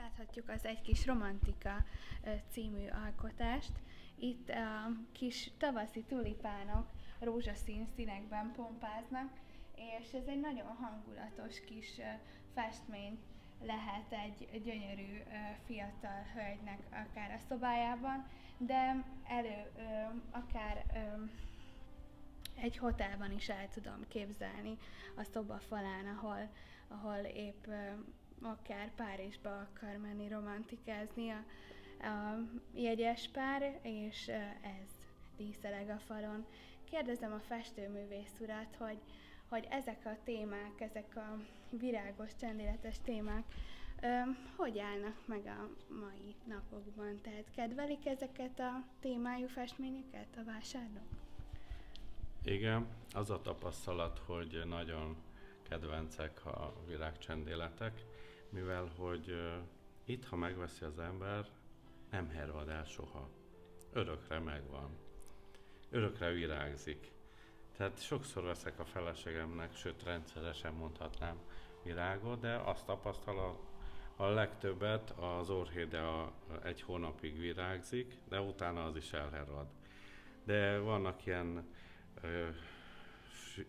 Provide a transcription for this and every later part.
Láthatjuk az Egy kis romantika című alkotást. Itt a kis tavaszi tulipánok rózsaszín színekben pompáznak, és ez egy nagyon hangulatos kis festmény lehet egy gyönyörű fiatal hölgynek akár a szobájában, de elő akár egy hotelban is el tudom képzelni a szoba falán, ahol, ahol épp akár Párizsba akar menni romantikázni a, a jegyes pár, és ez díszeleg a falon. Kérdezem a festőművész urat, hogy, hogy ezek a témák, ezek a virágos, csendéletes témák, ö, hogy állnak meg a mai napokban? Tehát kedvelik ezeket a témájú festményeket a vásárlók? Igen, az a tapasztalat, hogy nagyon kedvencek a virágcsendéletek, mivel hogy itt, ha megveszi az ember, nem hervad el soha. Örökre megvan. Örökre virágzik. Tehát sokszor veszek a feleségemnek, sőt rendszeresen mondhatnám virágot, de azt tapasztalom, a legtöbbet az orchidea egy hónapig virágzik, de utána az is elhervad. De vannak ilyen ö,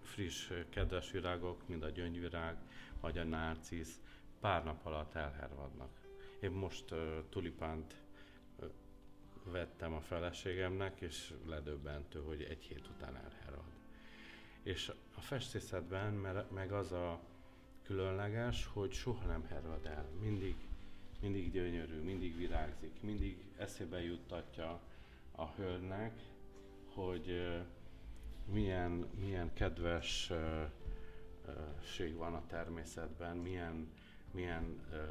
friss, kedves virágok, mint a gyöngyvirág, vagy a nárcisz, pár nap alatt elhervadnak. Én most uh, tulipánt uh, vettem a feleségemnek, és ledöbbentő, hogy egy hét után elhervad. És a festészetben meg az a különleges, hogy soha nem hervad el. Mindig, mindig gyönyörű, mindig virágzik, mindig eszébe juttatja a hölgynek, hogy uh, milyen, milyen kedves uh, van a természetben, milyen milyen ö,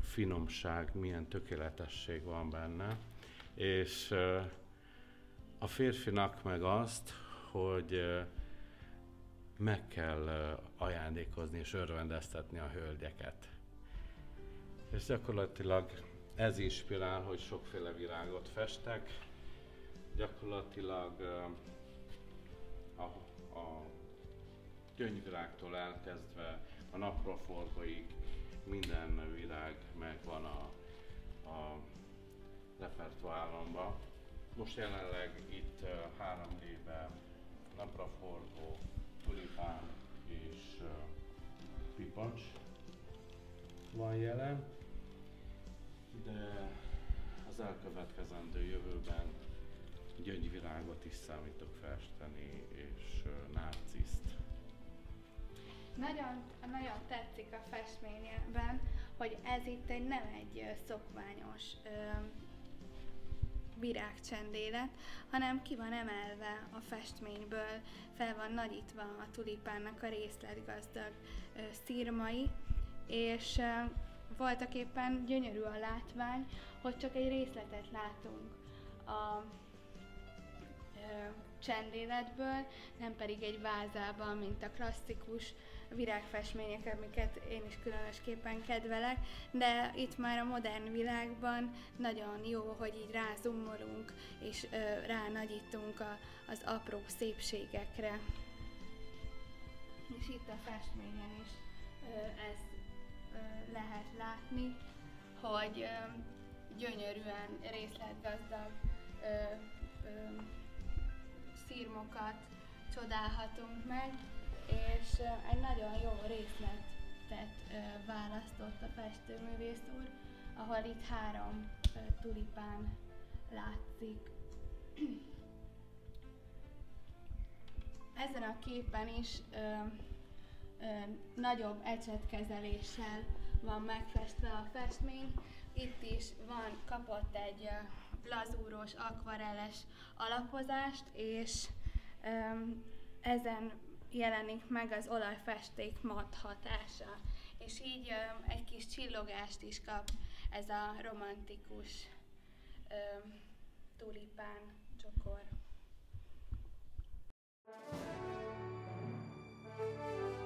finomság, milyen tökéletesség van benne, és ö, a férfinak meg azt, hogy ö, meg kell ajándékozni és örvendeztetni a hölgyeket. És gyakorlatilag ez inspirál, hogy sokféle virágot festek. Gyakorlatilag a, a gyöngyvirágtól elkezdve a napraforgóig minden virág megvan a, a repertoáromban. Most jelenleg itt uh, 3D-ben napraforgó, tulipán és pipacs van jelen, de az elkövetkezendő jövőben gyöngyvirágot is számítok festeni, és nárciszt. Nagyon, nagyon tetszik a festményben, hogy ez itt egy, nem egy szokványos ö, virágcsendélet, hanem ki van emelve a festményből, fel van nagyítva a tulipánnak a részletgazdag ö, szírmai, és ö, voltak éppen gyönyörű a látvány, hogy csak egy részletet látunk a csendéletből, nem pedig egy vázában, mint a klasszikus virágfestmények, amiket én is különösképpen kedvelek, de itt már a modern világban nagyon jó, hogy így rázumolunk és ö, ránagyítunk a, az apró szépségekre. És itt a festményen is ez lehet látni, hogy ö, gyönyörűen részletgazdag ö, ö, szírmokat csodálhatunk meg, és egy nagyon jó részletet választott a festőművész úr, ahol itt három tulipán látszik. Ezen a képen is ö, ö, nagyobb ecsetkezeléssel van megfestve a festmény. Itt is van, kapott egy glazúros, akvarelles alapozást, és um, ezen jelenik meg az olajfesték mat hatása. És így um, egy kis csillogást is kap ez a romantikus um, tulipán csokor. thank you